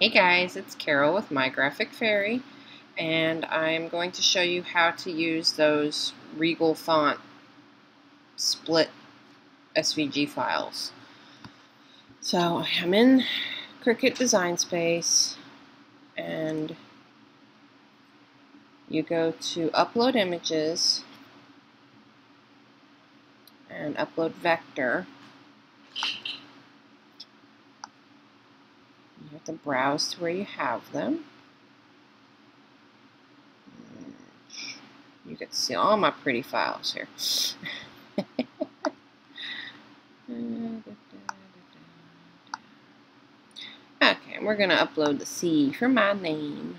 Hey guys, it's Carol with My Graphic Fairy, and I'm going to show you how to use those Regal font split SVG files. So I'm in Cricut Design Space, and you go to Upload Images, and Upload Vector, have to browse to where you have them. You can see all my pretty files here. okay, we're going to upload the C for my name.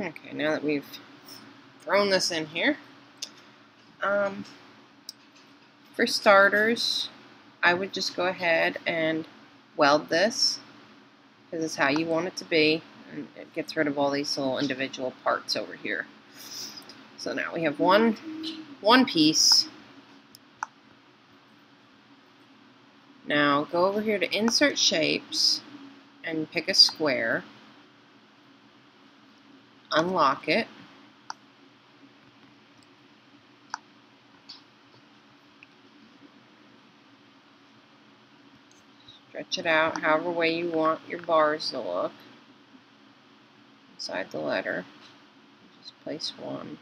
Okay, now that we've thrown this in here, um, for starters, I would just go ahead and weld this because it's how you want it to be and it gets rid of all these little individual parts over here. So now we have one, one piece. Now go over here to insert shapes and pick a square unlock it. Stretch it out however way you want your bars to look inside the letter. Just place one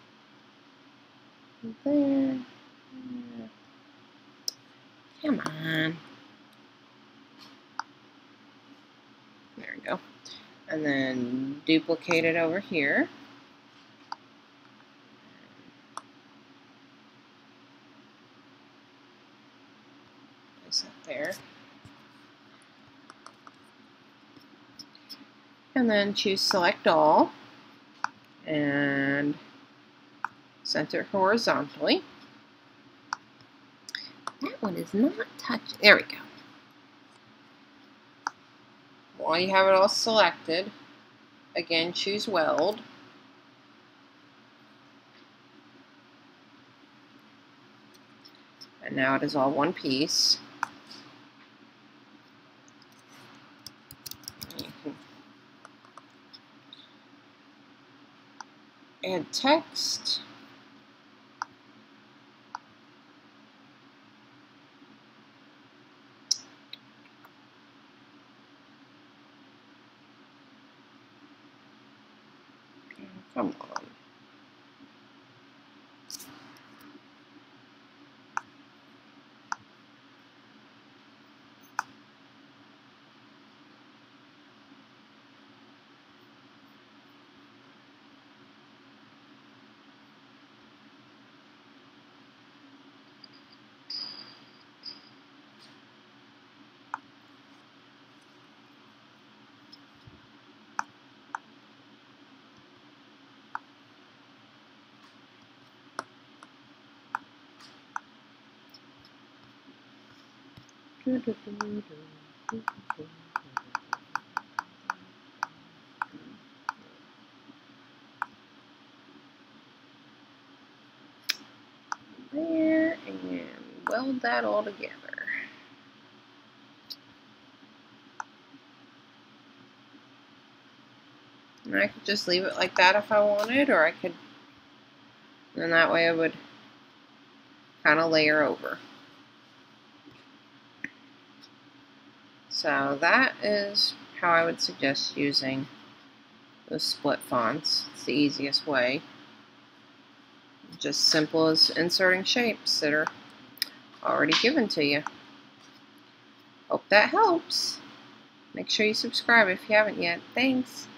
there. Come on. There we go and then duplicate it over here. Place there. And then choose select all and center horizontally. That one is not touched. There we go while you have it all selected, again choose weld. And now it is all one piece. add text. Come on. There, and weld that all together. And I could just leave it like that if I wanted, or I could, and that way I would kind of layer over. So that is how I would suggest using the split fonts. It's the easiest way. Just simple as inserting shapes that are already given to you. Hope that helps. Make sure you subscribe if you haven't yet. Thanks.